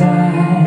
在。